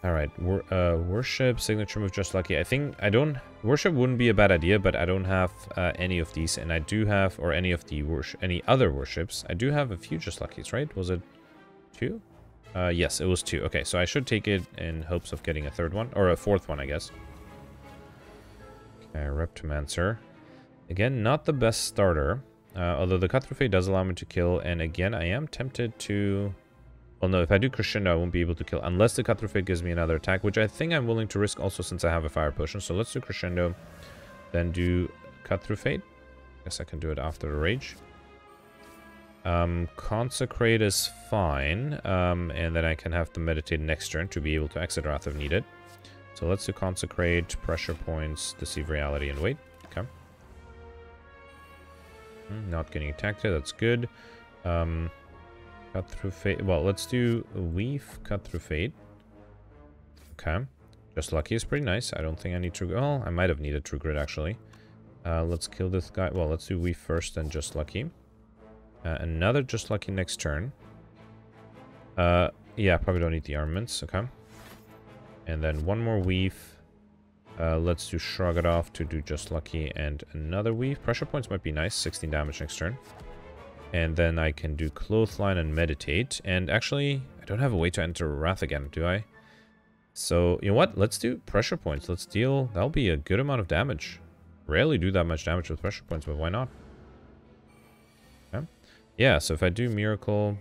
All right, Wor uh, worship signature move, just lucky. I think I don't worship wouldn't be a bad idea, but I don't have uh, any of these, and I do have or any of the worship, any other worships. I do have a few just luckies, right? Was it two? Uh, yes, it was two. Okay, so I should take it in hopes of getting a third one. Or a fourth one, I guess. Okay, Reptomancer. Again, not the best starter. Uh, although the Cut Through Fate does allow me to kill. And again, I am tempted to... Well, no, if I do Crescendo, I won't be able to kill. Unless the Cut Through Fate gives me another attack. Which I think I'm willing to risk also since I have a Fire Potion. So let's do Crescendo. Then do Cut Through Fate. Guess I can do it after the Rage. Um, consecrate is fine, um, and then I can have to meditate next turn to be able to exit Wrath if needed. So let's do consecrate, pressure points, deceive reality, and wait. Okay. Hmm, not getting attacked here, that's good. Um, cut through fate. Well, let's do weave, cut through fate. Okay. Just lucky is pretty nice. I don't think I need to. Well, I might have needed true grit actually. Uh, let's kill this guy. Well, let's do weave first and just lucky. Uh, another just lucky next turn. Uh, yeah, probably don't need the armaments. Okay. And then one more weave. Uh, let's do Shrug It Off to do just lucky and another weave. Pressure points might be nice. 16 damage next turn. And then I can do Clothesline and Meditate. And actually, I don't have a way to enter Wrath again, do I? So, you know what? Let's do Pressure Points. Let's deal... That'll be a good amount of damage. Rarely do that much damage with Pressure Points, but why not? Yeah, yeah so if I do Miracle,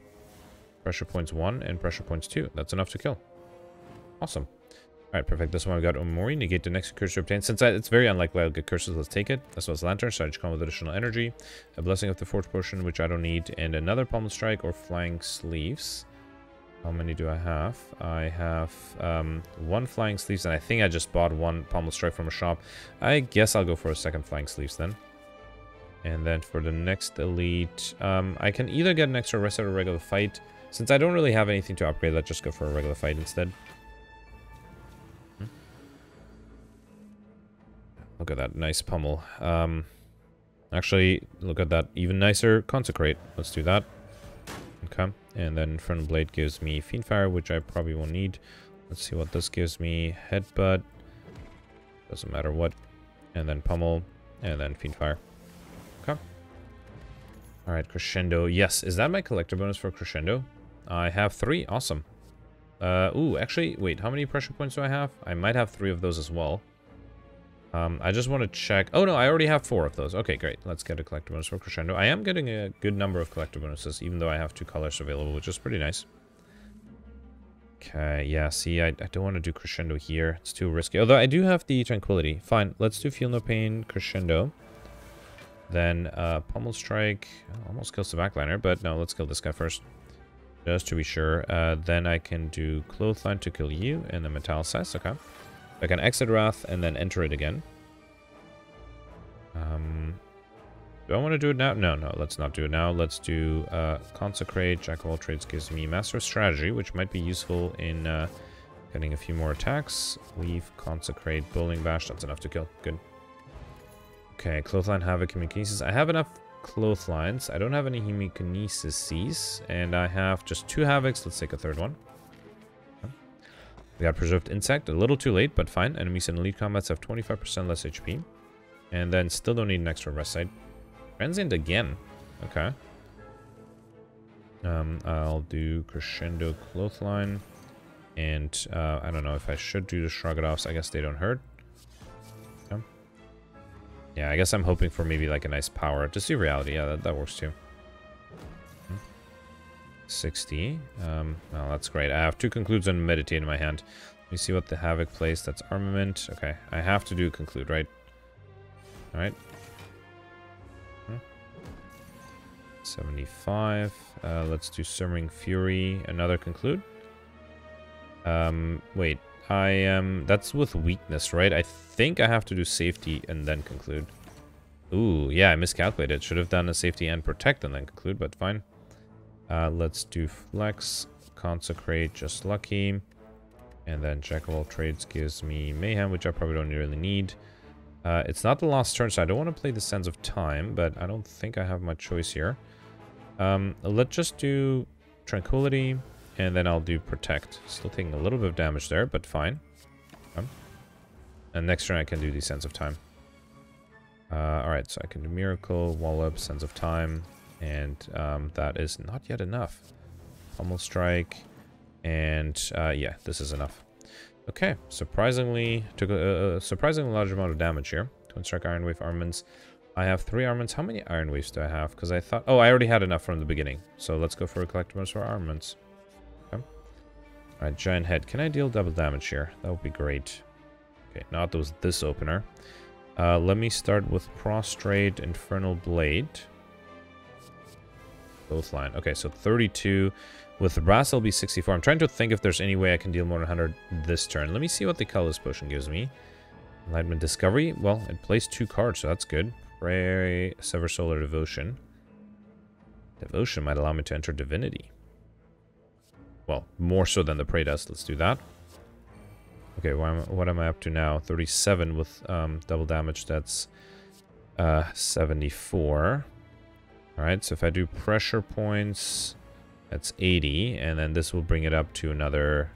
Pressure Points 1 and Pressure Points 2, that's enough to kill. Awesome. Alright, perfect. This one we got Omamori. Negate the next curse obtained. Since I, it's very unlikely I'll get curses, let's take it. As well as Lantern, so I just come with additional energy. A Blessing of the Fourth Portion, which I don't need. And another Palm Strike or Flying Sleeves. How many do I have? I have um, one Flying Sleeves, and I think I just bought one Palm Strike from a shop. I guess I'll go for a second Flying Sleeves then. And then for the next Elite, um, I can either get an extra rest or a regular fight. Since I don't really have anything to upgrade, let's just go for a regular fight instead. Look at that nice pummel. Um, actually, look at that even nicer consecrate. Let's do that. Okay. And then Infernal Blade gives me Fiendfire, which I probably won't need. Let's see what this gives me. Headbutt. Doesn't matter what. And then Pummel. And then Fiendfire. Okay. Alright, Crescendo. Yes, is that my collector bonus for Crescendo? I have three. Awesome. Uh, ooh, actually, wait, how many pressure points do I have? I might have three of those as well. Um, I just want to check. Oh, no, I already have four of those. Okay, great. Let's get a collector bonus for Crescendo. I am getting a good number of collector bonuses, even though I have two colors available, which is pretty nice. Okay, yeah, see, I, I don't want to do Crescendo here. It's too risky. Although I do have the Tranquility. Fine, let's do Feel No Pain, Crescendo. Then uh, Pommel Strike. Almost kills the backliner, but no, let's kill this guy first. Just to be sure. Uh, then I can do Clothesline to kill you, and then Metallicize. Okay. I can exit Wrath and then enter it again. Um, do I want to do it now? No, no, let's not do it now. Let's do uh, Consecrate. Jack of all trades gives me Master Strategy, which might be useful in uh, getting a few more attacks. Leave, Consecrate, Bowling Bash. That's enough to kill. Good. Okay, Clothesline, Havoc, Hemokinesis. I have enough Clotheslines. I don't have any Hemokinesis, and I have just two Havocs. Let's take a third one. We got Preserved Insect, a little too late, but fine. Enemies in elite combats have 25% less HP. And then still don't need an extra rest site. Transient again. Okay. Um, I'll do Crescendo Clothesline. And uh, I don't know if I should do the Shrug It Offs. I guess they don't hurt. Yeah, I guess I'm hoping for maybe like a nice power. To see reality, yeah, that, that works too. 60. Um, well, that's great. I have two concludes and meditate in my hand. Let me see what the Havoc plays. That's armament. Okay, I have to do conclude, right? Alright. Hmm. 75. Uh, let's do Simmering Fury. Another conclude. Um, wait. I am... Um, that's with weakness, right? I think I have to do safety and then conclude. Ooh, yeah, I miscalculated. Should have done a safety and protect and then conclude, but fine. Uh, let's do flex, consecrate, just lucky. And then jack of all trades gives me mayhem, which I probably don't really need. Uh, it's not the last turn, so I don't want to play the Sands of Time, but I don't think I have my choice here. Um, let's just do Tranquility, and then I'll do Protect. Still taking a little bit of damage there, but fine. Um, and next turn I can do the Sands of Time. Uh, Alright, so I can do Miracle, Wallop, Sands of Time, and um, that is not yet enough. Pommel strike, and uh, yeah, this is enough. Okay, surprisingly, took a, a, surprisingly large amount of damage here. Twin Strike Iron Wave armaments. I have three armaments. How many Iron Waves do I have? Because I thought... Oh, I already had enough from the beginning. So let's go for a collectibles for armaments. Okay. Alright, Giant Head. Can I deal double damage here? That would be great. Okay, not those this opener. Uh, let me start with Prostrate Infernal Blade Okay, so 32. With the Brass, I'll be 64. I'm trying to think if there's any way I can deal more than 100 this turn. Let me see what the Colorless Potion gives me. Enlightenment Discovery. Well, it plays two cards, so that's good. Pray, Sever Soul Devotion. Devotion might allow me to enter Divinity. Well, more so than the Pray does. Let's do that. Okay, what am, what am I up to now? 37 with um, double damage. That's uh, 74. Alright, so if I do pressure points, that's 80, and then this will bring it up to another,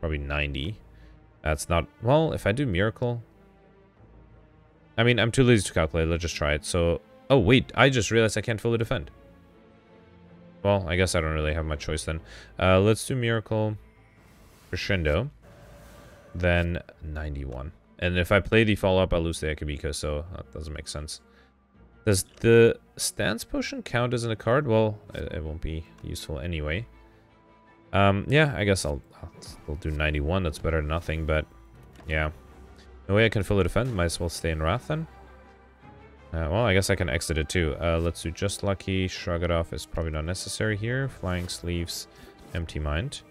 probably 90. That's not, well, if I do miracle, I mean, I'm too lazy to calculate, let's just try it. So, oh wait, I just realized I can't fully defend. Well, I guess I don't really have my choice then. Uh, let's do Miracle Crescendo. Then 91. And if I play the follow-up, I lose the Akabeko, so that doesn't make sense. Does the Stance Potion count as in a card? Well, it, it won't be useful anyway. Um, yeah, I guess I'll, I'll, I'll do 91. That's better than nothing, but yeah. No way I can fully defend. Might as well stay in Wrath then. Uh, well, I guess I can exit it too. Uh, let's do Just Lucky. Shrug it off is probably not necessary here. Flying Sleeves. Empty Mind.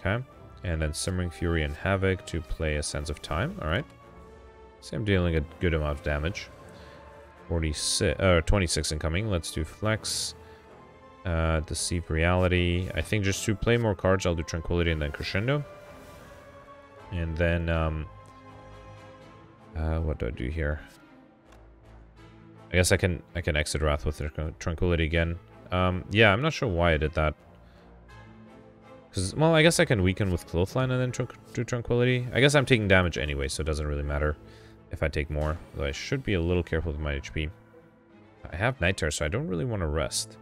Okay. And then Simmering Fury and Havoc to play a Sands of Time. Alright. See, I'm dealing a good amount of damage. 46, uh, 26 incoming. Let's do Flex. Uh, Deceive Reality. I think just to play more cards, I'll do Tranquility and then Crescendo. And then, um... Uh, what do I do here? I guess I can I can exit Wrath with Tranquility again. Um, yeah, I'm not sure why I did that. Because, well, I guess I can weaken with Clothesline and then tr do Tranquility. I guess I'm taking damage anyway, so it doesn't really matter if I take more. Though I should be a little careful with my HP. I have Night Terror, so I don't really want to rest.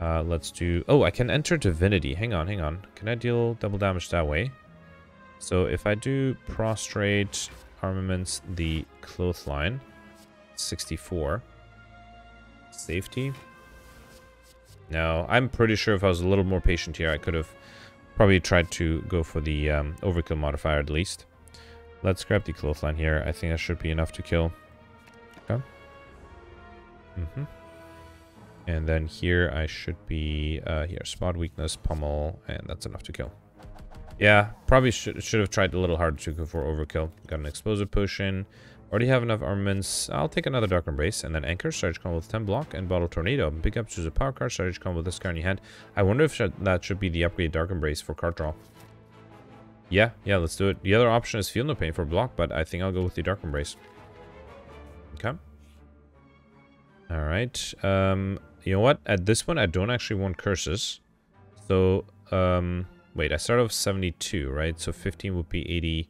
Uh, let's do... Oh, I can enter Divinity. Hang on, hang on. Can I deal double damage that way? So if I do Prostrate, Armaments, the Clothesline, 64. Safety. Now, I'm pretty sure if I was a little more patient here, I could have probably tried to go for the um, overkill modifier at least. Let's grab the clothesline here. I think that should be enough to kill. Okay. Mm -hmm. And then here I should be, uh, here, spot weakness, pummel, and that's enough to kill. Yeah, probably should, should have tried a little harder to go for overkill. Got an explosive potion, Already have enough armaments. I'll take another Dark Embrace and then Anchor, Strategy Combo with 10 block, and Bottle Tornado. Pick up, choose a power card, Strategy Combo with this card in your hand. I wonder if that should be the upgrade Dark Embrace for card draw. Yeah, yeah, let's do it. The other option is Feel No Pain for block, but I think I'll go with the Dark Embrace. Okay. Alright. Um, you know what? At this point, I don't actually want curses. So, um, wait, I start off 72, right? So 15 would be 80.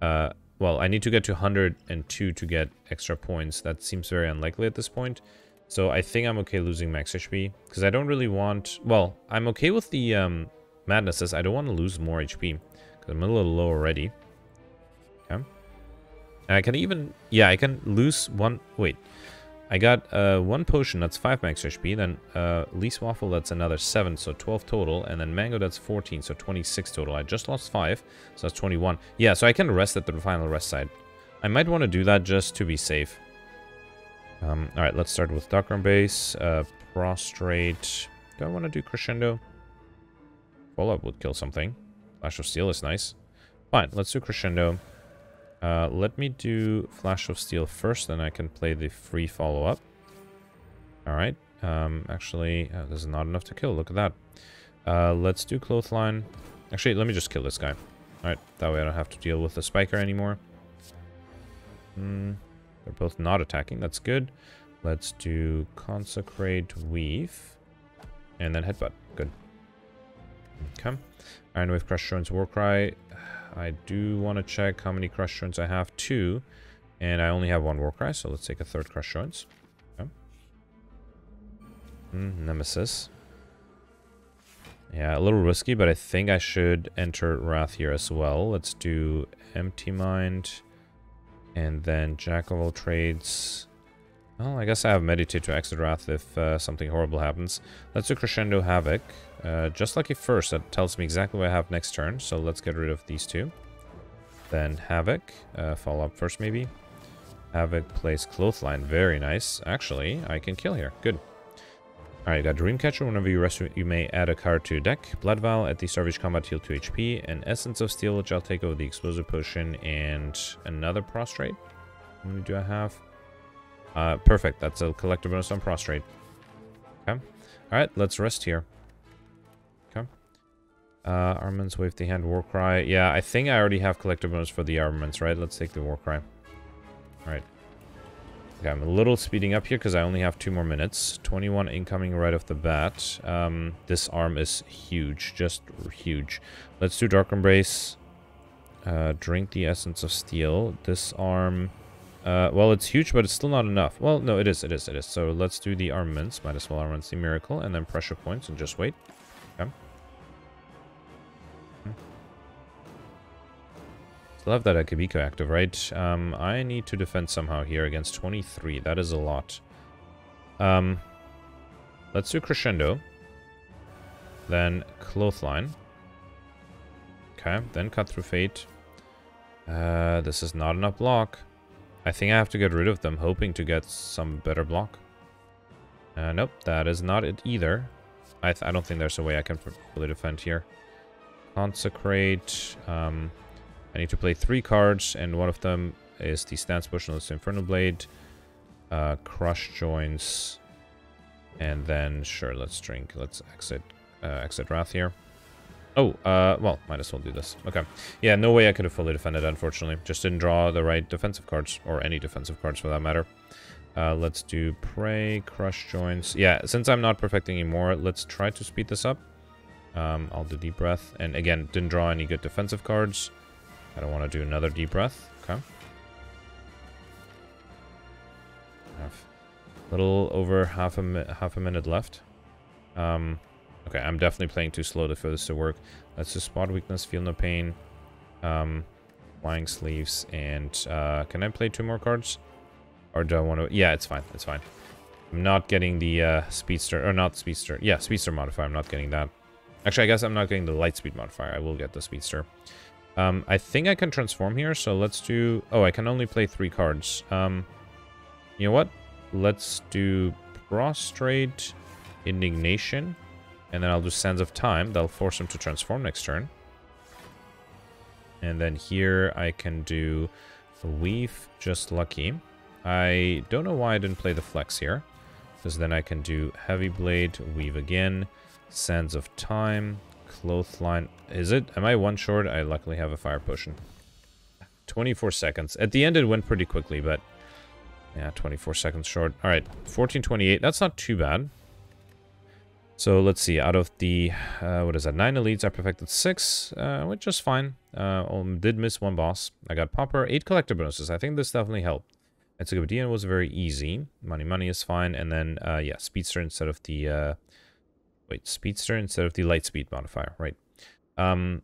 Uh, well, I need to get to 102 to get extra points. That seems very unlikely at this point. So I think I'm okay losing max HP. Because I don't really want... Well, I'm okay with the um, madnesses. I don't want to lose more HP. I'm a little low already. Okay. And I can even... Yeah, I can lose one... Wait. I got uh, one potion, that's 5 max HP, then uh, Lee's Waffle, that's another 7, so 12 total, and then Mango, that's 14, so 26 total. I just lost 5, so that's 21. Yeah, so I can rest at the final rest side. I might want to do that just to be safe. Um, Alright, let's start with Dark Base, uh, Prostrate. Do I want to do Crescendo? Follow-up would kill something. Flash of Steel is nice. Fine, let's do Crescendo. Uh, let me do Flash of Steel first, then I can play the free follow-up. Alright. Um, actually, uh, this is not enough to kill. Look at that. Uh, let's do Clothesline. Actually, let me just kill this guy. Alright, that way I don't have to deal with the Spiker anymore. Hmm, they're both not attacking. That's good. Let's do Consecrate Weave. And then Headbutt. Okay. Iron Wave Crush Joints Warcry. *sighs* I do want to check how many Crush Joints I have. Two. And I only have one Warcry, so let's take a third Crush Joints. Okay. Mm, Nemesis. Yeah, a little risky, but I think I should enter Wrath here as well. Let's do Empty Mind. And then Jack of all trades. Well, I guess I have Meditate to exit Wrath if uh, something horrible happens. Let's do Crescendo Havoc. Uh, just like a first, that tells me exactly what I have next turn. So let's get rid of these two. Then Havoc. Uh, follow up first, maybe. Havoc plays Clothesline. Very nice. Actually, I can kill here. Good. Alright, you got Dreamcatcher. Whenever you rest, you may add a card to your deck. Blood Vial at the start of each combat, heal 2 HP. An Essence of Steel, which I'll take over the Explosive Potion. And another Prostrate. How many do I have? Uh, perfect. That's a collector bonus on prostrate. Okay. Alright, let's rest here. Uh, armaments, wave the hand, war cry. Yeah, I think I already have collector bonus for the armaments, right? Let's take the war cry. Alright. Okay, I'm a little speeding up here because I only have two more minutes. 21 incoming right off the bat. Um, this arm is huge. Just huge. Let's do Dark Embrace. Uh, drink the Essence of Steel. This arm... Uh, well, it's huge, but it's still not enough. Well, no, it is, it is, it is. So let's do the armaments. Might as well armaments the miracle, and then pressure points, and just wait. Still that Akabeko active, right? Um, I need to defend somehow here against 23. That is a lot. Um, let's do Crescendo. Then Clothesline. Okay, then Cut Through Fate. Uh, this is not enough block. I think I have to get rid of them, hoping to get some better block. Uh, nope, that is not it either. I, I don't think there's a way I can fully defend here. Consecrate. Um, I need to play three cards, and one of them is the Stance Bush the Infernal Blade. Uh, crush Joints. And then, sure, let's drink. Let's exit, uh, exit Wrath here. Oh, uh, well, might as well do this. Okay. Yeah, no way I could have fully defended, unfortunately. Just didn't draw the right defensive cards, or any defensive cards for that matter. Uh, let's do Pray, Crush Joints. Yeah, since I'm not perfecting anymore, let's try to speed this up. Um, I'll do Deep Breath. And again, didn't draw any good defensive cards. I don't want to do another Deep Breath. Okay. A little over half a, half a minute left. Um, Okay, I'm definitely playing too slow to for this to work. Let's just spot weakness, feel no pain. Um, flying sleeves, and uh, can I play two more cards? Or do I want to? Yeah, it's fine. It's fine. I'm not getting the uh, speedster, or not speedster. Yeah, speedster modifier. I'm not getting that. Actually, I guess I'm not getting the light speed modifier. I will get the speedster. Um, I think I can transform here, so let's do... Oh, I can only play three cards. Um, you know what? Let's do Prostrate, Indignation, and then I'll do Sands of Time. That'll force him to transform next turn. And then here I can do Weave, just lucky. I don't know why I didn't play the Flex here. Because then I can do Heavy Blade, Weave again, Sands of Time, Clothesline. Is it? Am I one short? I luckily have a Fire Potion. 24 seconds. At the end it went pretty quickly, but... Yeah, 24 seconds short. Alright, 1428. That's not too bad. So let's see, out of the, uh, what is that, 9 elites, I perfected 6, uh, which is fine. Uh, um, did miss one boss. I got Pauper. 8 collector bonuses. I think this definitely helped. Encyclopedia was very easy. Money Money is fine. And then, uh, yeah, Speedster instead of the, uh, wait, Speedster instead of the Light Speed modifier, right. Um,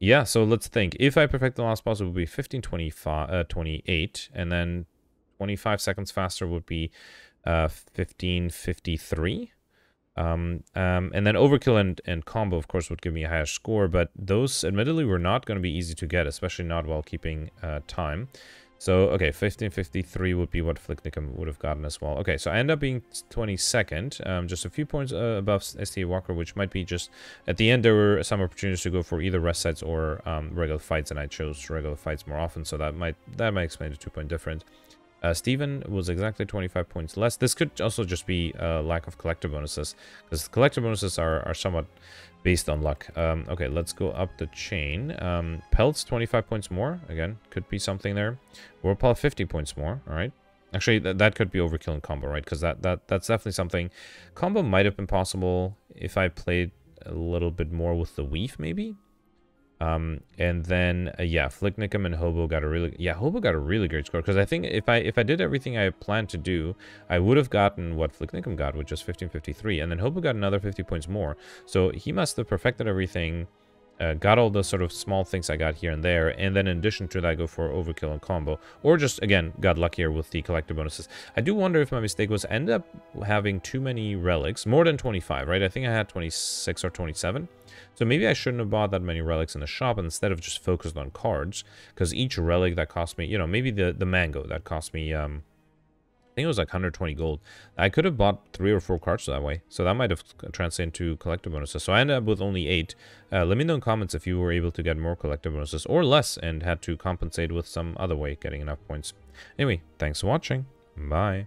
yeah, so let's think. If I perfect the last boss, it would be 1525, uh, 28, and then 25 seconds faster would be uh, 1553. Um, um, and then overkill and, and combo, of course, would give me a higher score, but those admittedly were not going to be easy to get, especially not while keeping uh, time. So, okay, 1553 would be what Flicknickum would have gotten as well. Okay, so I end up being 22nd, um, just a few points uh, above STA Walker, which might be just... At the end, there were some opportunities to go for either rest sites or um, regular fights, and I chose regular fights more often, so that might that might explain the two-point difference. Uh, Steven was exactly 25 points less. This could also just be a lack of collector bonuses, because collector bonuses are, are somewhat based on luck. Um, okay, let's go up the chain. Um, Pelts, 25 points more. Again, could be something there. Whirlpool, 50 points more. All right. Actually, th that could be overkill in combo, right? Because that, that, that's definitely something. Combo might have been possible if I played a little bit more with the Weave, maybe. Um, and then uh, yeah, Flicknickum and Hobo got a really yeah Hobo got a really great score because I think if I if I did everything I planned to do, I would have gotten what Flicknickum got, which is 1553, and then Hobo got another 50 points more. So he must have perfected everything uh, got all the sort of small things I got here and there, and then in addition to that, go for overkill and combo, or just again got luckier with the collector bonuses. I do wonder if my mistake was end up having too many relics, more than 25, right? I think I had 26 or 27, so maybe I shouldn't have bought that many relics in the shop instead of just focused on cards, because each relic that cost me, you know, maybe the the mango that cost me um I think it was like 120 gold. I could have bought three or four cards that way. So that might have translated into collector bonuses. So I ended up with only eight. Uh, let me know in comments if you were able to get more collector bonuses or less and had to compensate with some other way getting enough points. Anyway, thanks for watching. Bye.